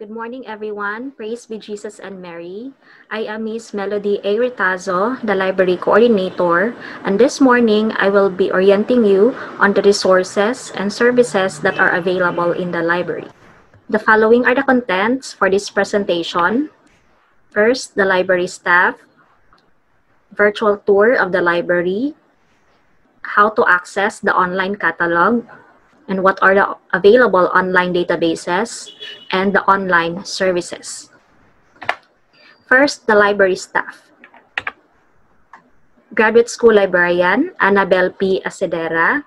Good morning, everyone. Praise be Jesus and Mary. I am Miss Melody A. Ritazo, the Library Coordinator, and this morning I will be orienting you on the resources and services that are available in the library. The following are the contents for this presentation. First, the library staff, virtual tour of the library, how to access the online catalog, and what are the available online databases and the online services. First, the library staff. Graduate School Librarian, Annabel P. Acedera.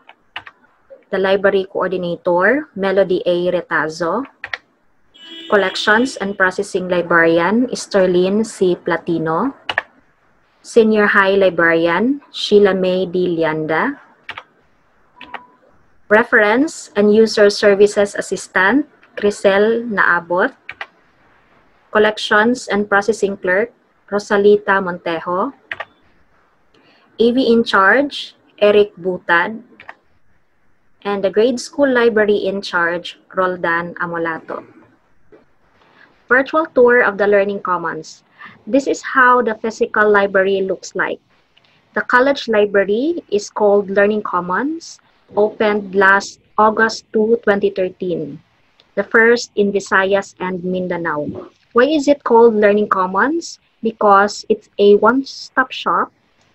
The Library Coordinator, Melody A. Retazo. Collections and Processing Librarian, Sterling C. Platino. Senior High Librarian, Sheila May D. Lianda. Reference and User Services Assistant, Crisel Naabot. Collections and Processing Clerk, Rosalita Montejo. AV In Charge, Eric Butad. And the Grade School Library In Charge, Roldan Amolato. Virtual Tour of the Learning Commons. This is how the physical library looks like. The college library is called Learning Commons opened last August 2, 2013, the first in Visayas and Mindanao. Why is it called Learning Commons? Because it's a one-stop shop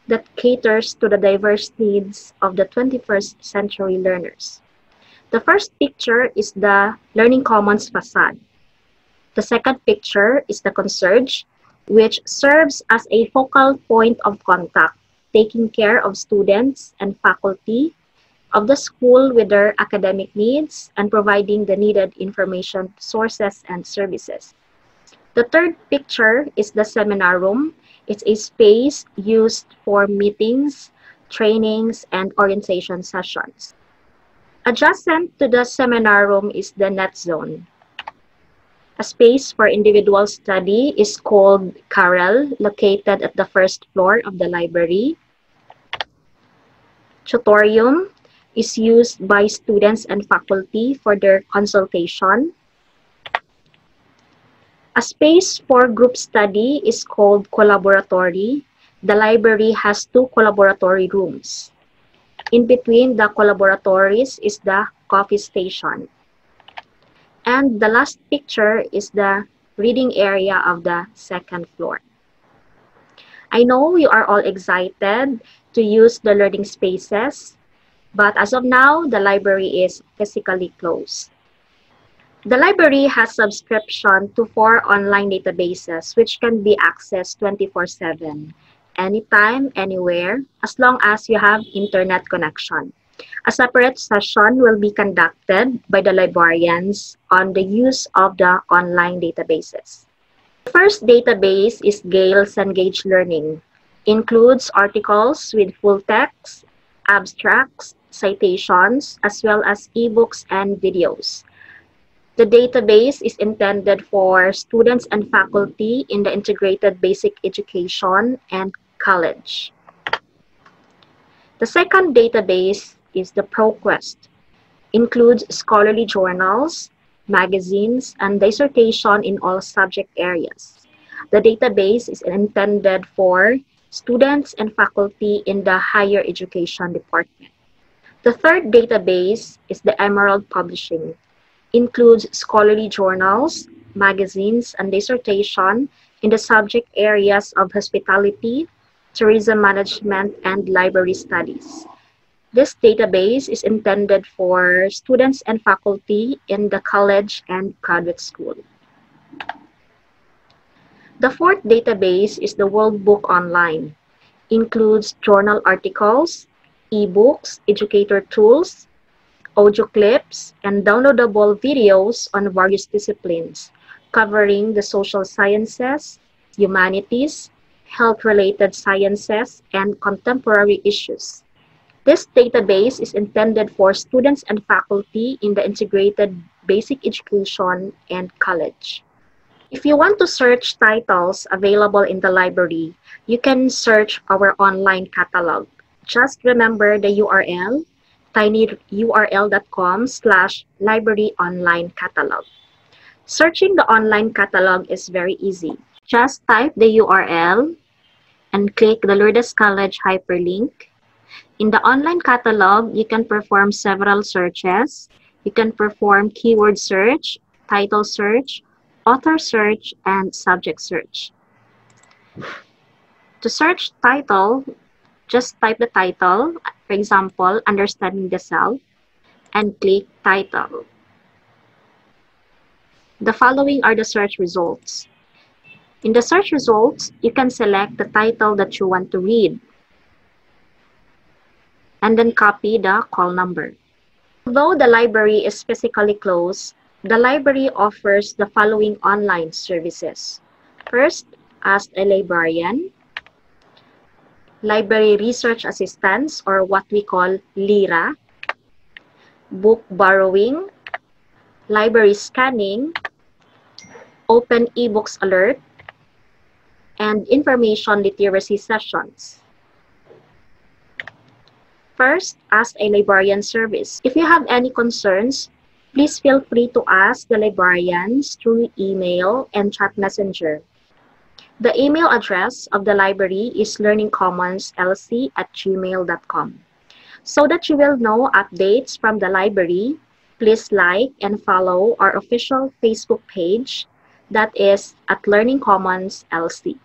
that caters to the diverse needs of the 21st century learners. The first picture is the Learning Commons facade. The second picture is the concierge, which serves as a focal point of contact, taking care of students and faculty of the school with their academic needs and providing the needed information sources and services. The third picture is the seminar room. It's a space used for meetings, trainings, and orientation sessions. Adjacent to the seminar room is the net zone. A space for individual study is called Carrel, located at the first floor of the library. Tutorium is used by students and faculty for their consultation. A space for group study is called collaboratory. The library has two collaboratory rooms. In between the collaboratories is the coffee station. And the last picture is the reading area of the second floor. I know you are all excited to use the learning spaces but as of now, the library is physically closed. The library has subscription to four online databases which can be accessed 24-7, anytime, anywhere, as long as you have internet connection. A separate session will be conducted by the librarians on the use of the online databases. The first database is Gale Cengage Learning. Includes articles with full text, abstracts, citations, as well as ebooks and videos. The database is intended for students and faculty in the integrated basic education and college. The second database is the ProQuest. Includes scholarly journals, magazines, and dissertation in all subject areas. The database is intended for students and faculty in the higher education department. The third database is the Emerald Publishing. Includes scholarly journals, magazines, and dissertation in the subject areas of hospitality, tourism management, and library studies. This database is intended for students and faculty in the college and graduate school. The fourth database is the World Book Online. Includes journal articles, ebooks, educator tools, audio clips, and downloadable videos on various disciplines covering the social sciences, humanities, health-related sciences, and contemporary issues. This database is intended for students and faculty in the integrated basic education and college. If you want to search titles available in the library, you can search our online catalog. Just remember the URL, tinyurl.com slash library online catalog. Searching the online catalog is very easy. Just type the URL and click the Lourdes College hyperlink. In the online catalog, you can perform several searches. You can perform keyword search, title search, author search, and subject search. To search title, just type the title, for example, Understanding the Self, and click Title. The following are the search results. In the search results, you can select the title that you want to read and then copy the call number. Although the library is physically closed, the library offers the following online services. First, Ask a Librarian, Library Research Assistance or what we call LIRA, Book Borrowing, Library Scanning, Open eBooks Alert, and Information Literacy Sessions. First, ask a librarian service. If you have any concerns, please feel free to ask the librarians through email and chat messenger. The email address of the library is learningcommonslc at gmail.com. So that you will know updates from the library, please like and follow our official Facebook page that is at Learning Commons LC.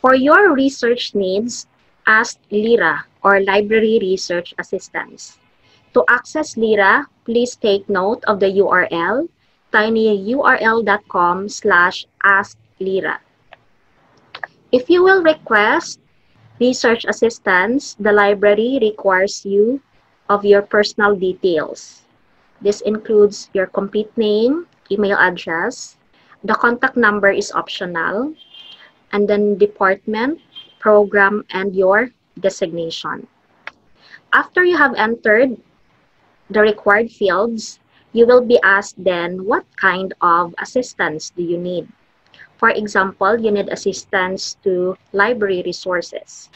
For your research needs, ask LIRA or Library Research Assistance. To access LIRA, please take note of the URL tinyurl.com slash asklira. If you will request research assistance, the library requires you of your personal details. This includes your complete name, email address, the contact number is optional, and then department, program, and your designation. After you have entered the required fields, you will be asked then what kind of assistance do you need. For example, you need assistance to library resources.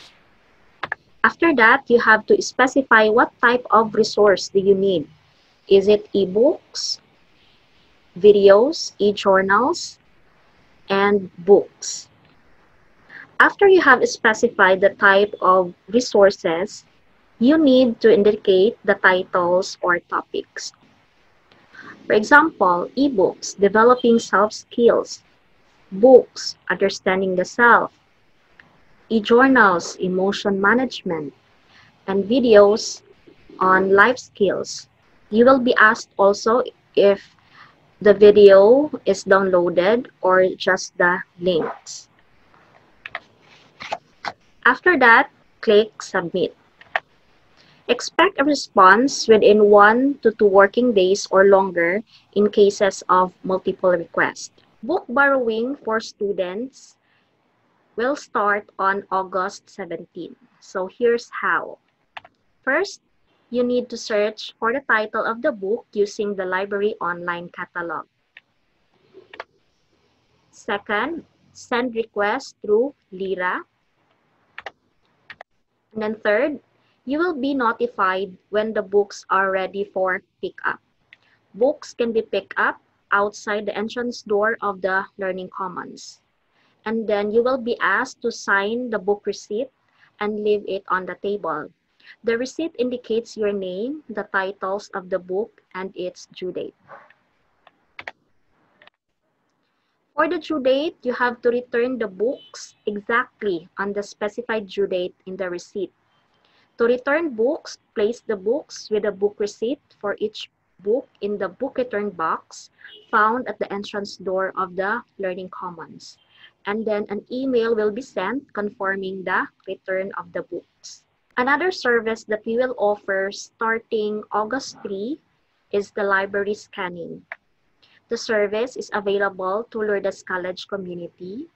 After that, you have to specify what type of resource do you need. Is it ebooks, videos, e-journals, and books? After you have specified the type of resources, you need to indicate the titles or topics. For example, ebooks, developing self-skills, books, understanding the self, e-journals, emotion management, and videos on life skills. You will be asked also if the video is downloaded or just the links. After that, click Submit. Expect a response within one to two working days or longer in cases of multiple requests. Book borrowing for students will start on August 17. So here's how. First, you need to search for the title of the book using the library online catalog. Second, send request through LIRA and then third, you will be notified when the books are ready for pickup. Books can be picked up outside the entrance door of the Learning Commons. And then you will be asked to sign the book receipt and leave it on the table. The receipt indicates your name, the titles of the book, and its due date. For the due date, you have to return the books exactly on the specified due date in the receipt. To return books, place the books with a book receipt for each book in the book return box found at the entrance door of the Learning Commons. And then an email will be sent confirming the return of the books. Another service that we will offer starting August 3 is the library scanning. The service is available to Lourdes College community.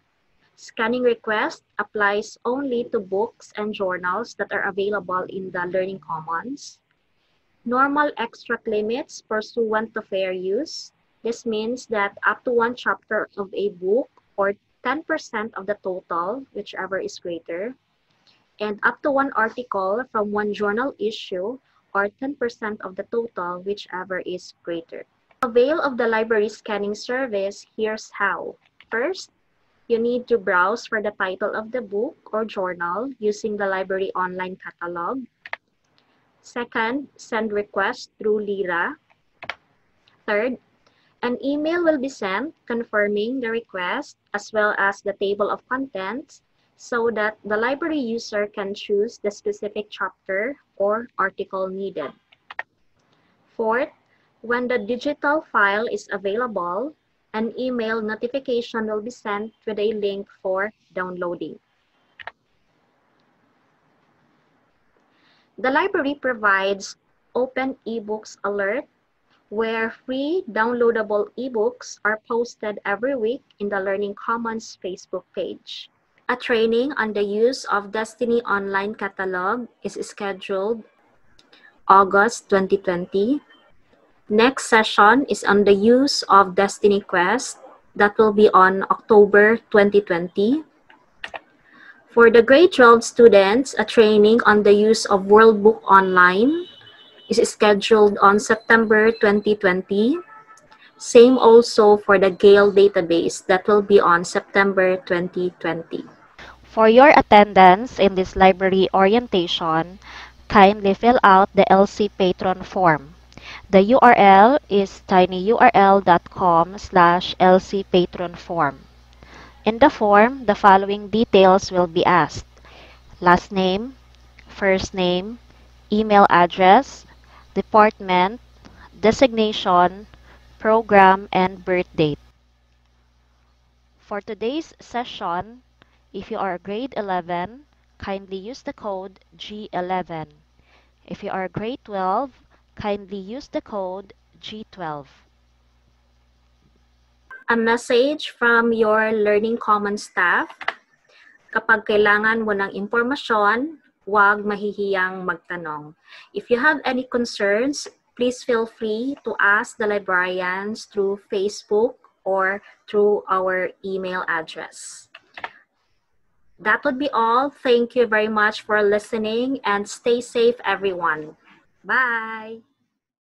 Scanning request applies only to books and journals that are available in the Learning Commons. Normal extract limits pursuant to fair use. This means that up to one chapter of a book or 10% of the total, whichever is greater, and up to one article from one journal issue or 10% of the total, whichever is greater. Avail of the library scanning service, here's how. First, you need to browse for the title of the book or journal using the library online catalog. Second, send request through Lira. Third, an email will be sent confirming the request as well as the table of contents so that the library user can choose the specific chapter or article needed. Fourth, when the digital file is available, an email notification will be sent with a link for downloading. The library provides open ebooks alert where free downloadable ebooks are posted every week in the Learning Commons Facebook page. A training on the use of Destiny Online Catalog is scheduled August 2020. Next session is on the use of Destiny Quest that will be on October 2020. For the grade 12 students, a training on the use of World Book Online is scheduled on September 2020. Same also for the Gale database that will be on September 2020. For your attendance in this library orientation, kindly fill out the LC Patron form. The URL is tinyurl.com slash lcpatronform. In the form, the following details will be asked. Last name, first name, email address, department, designation, program, and birth date. For today's session, if you are grade 11, kindly use the code G11. If you are grade 12, kindly use the code G12. A message from your Learning Commons staff. Kapag kailangan mo ng impormasyon, huwag mahihiyang magtanong. If you have any concerns, please feel free to ask the librarians through Facebook or through our email address. That would be all. Thank you very much for listening and stay safe, everyone. Bye.